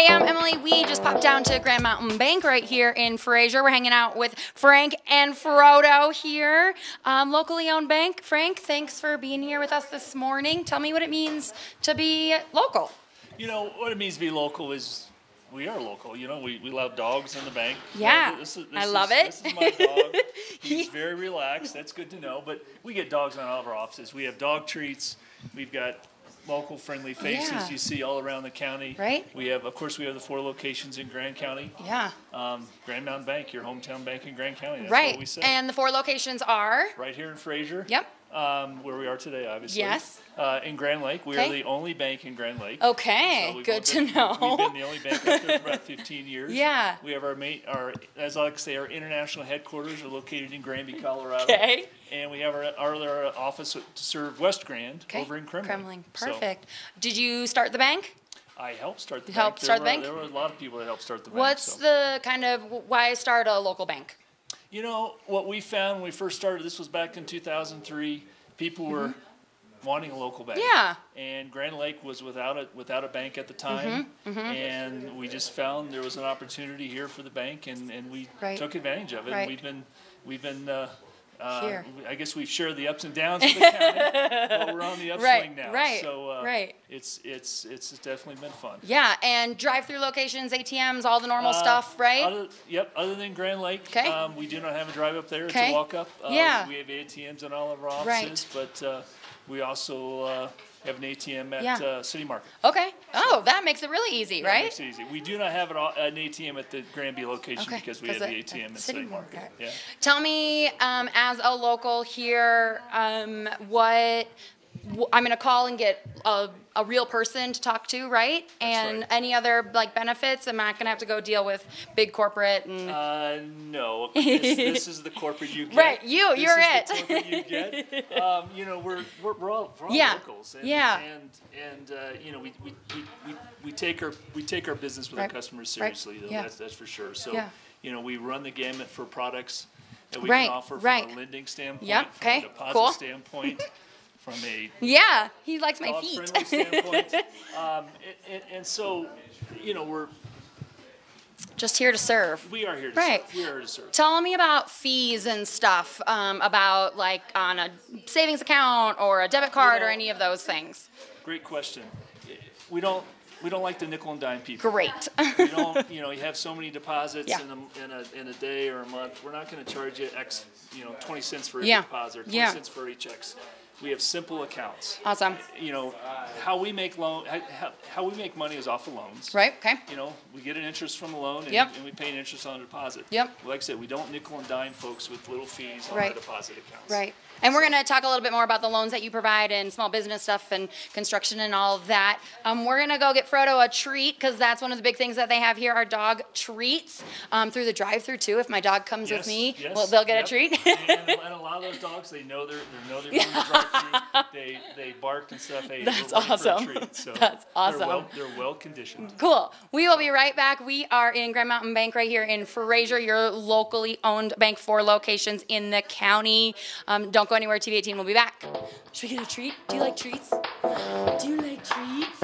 family, we just popped down to Grand Mountain Bank right here in Fraser. We're hanging out with Frank and Frodo here, um, locally owned bank. Frank, thanks for being here with us this morning. Tell me what it means to be local. You know, what it means to be local is we are local. You know, we, we love dogs in the bank. Yeah, Uh, this is- I love is- it. This is my dog. He's very relaxed. That's good to know. But we get dogs in all of our offices. We have dog treats. We've got local friendly faces Yeah. you see all around the county. Right. We have, of course, we have the four locations in Grand County. Yeah. Um, Grand Mountain Bank, your hometown bank in Grand County. That's right. what we say. And the four locations are. right here in Fraser. Yep. Um, where we are today, obviously. Yes. Uh, in Grand Lake, we Okay. are the only bank in Grand Lake. Okay, So good to been- We've been the only bank there for about 15 years. Yeah. We have our main, our, as I like to say, our international headquarters are located in Granby, Colorado. Okay. And we have our, our other office to serve West Grand Okay. over in. Kremmling. So Perfect. Did you start the bank? I helped start the You bank. helped There start the bank? There were a lot of people that helped start the bank. What's so. the kind of why start a local bank? You know, what we found when we first started, this was back in 2003, people were wanting a local bank. Mm-hmm. Yeah. And Grand Lake was without a, without a bank at the time. Mm-hmm, And we just found there was an opportunity here for the bank and, and we Right. took advantage of it. Right. And we've been, we've been, uh, uh, I guess we've shared the ups and downs of the county, but we're on the upswing Right, now. right, So, uh, right. it's, it's, it's definitely been fun. Yeah, and drive-through locations, ATMs, all the normal Uh, stuff, right? Other, yep, other than Grand Lake, 'Kay. um, we do not have a drive up there. It's a walk up. Uh, Yeah. We have ATMs in all of our Right. offices, but uh, we also uh, have an ATM at Yeah. uh, City Market. Okay. Oh, that makes it really easy, That right? makes it easy. We do not have an, au- an ATM at the Granby location Okay, because we have the at- ATM at City. Market. Yeah. Tell me, um, as a local here, um, what I'm gonna call and get a, a real person to talk to, right? And right. any other like benefits? I'm not gonna have to go deal with big corporate and. Uh, no, this, this is the corporate you get. Right, you, This you're is it. The corporate you get. Um, you know, we're, we're, we're all, we're all Yeah, locals. And, yeah. And, and, uh, you know, we, we, we, we, take our, we take our business with Right, our customers right, seriously, though, yeah. that's, that's for sure. So, Yeah. you know, we run the gamut for products that we Right, can offer from right. a lending standpoint, Yep, from okay, a deposit cool. standpoint, from a yeah, he likes my feet. standpoint. Um, and, and, so, you know, we're, Just here to serve. we are here to Right. serve. We are here to serve. Tell me about fees and stuff, um, about like on a savings account or a debit card or know- any of those things. Great question. We don't, we don't like the nickel and dime people. Great. We don't, you know, you have so many deposits Yeah. in a, in a, in a day or a month, we're not gonna charge you X, you know, twenty cents for a Yeah. deposit, or twenty Yeah. cents for each X. We have simple accounts. awesome. You know, how we make loan, how- how, we make money is off of loans. Right? Okay. You know, we get an interest from the loan and, Yep. and we pay an interest on a deposit. Yep. Like I said, we don't nickel and dime folks with little fees on Right. our deposit accounts. Right. And we're going to talk a little bit more about the loans that you provide and small business stuff and construction and all of that. Um, we're going to go get Frodo a treat because that's one of the big things that they have here are dog treats um, through the drive through too. If my dog comes with Yes, me, yes, well, they'll get yep. a treat. and, and a lot of those dogs, they know they're they know they're going to drive through. They they bark and stuff. Hey, That's we're ready for a awesome. treat. So That's awesome. They're well, they're well conditioned. Cool. We will be right back. We are in Grand Mountain Bank right here in Fraser, your locally owned bank, four locations in the county. Um, don't go anywhere. TV 18 will be back. Should we get a treat? Do you like treats? Do you like treats?